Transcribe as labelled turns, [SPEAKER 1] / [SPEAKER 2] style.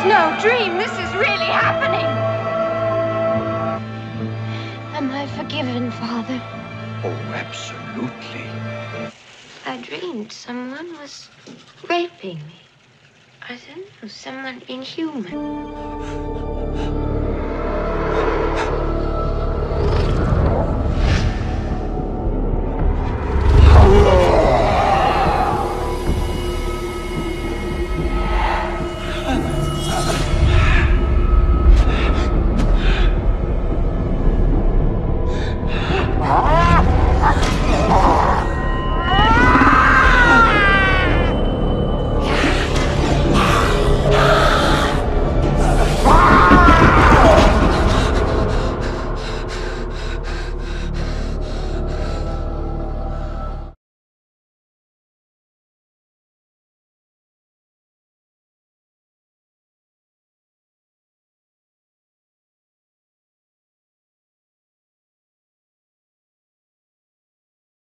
[SPEAKER 1] is no dream. This is really happening. Am I forgiven, Father?
[SPEAKER 2] Oh, absolutely.
[SPEAKER 1] I dreamed someone was raping me. I don't know, someone inhuman.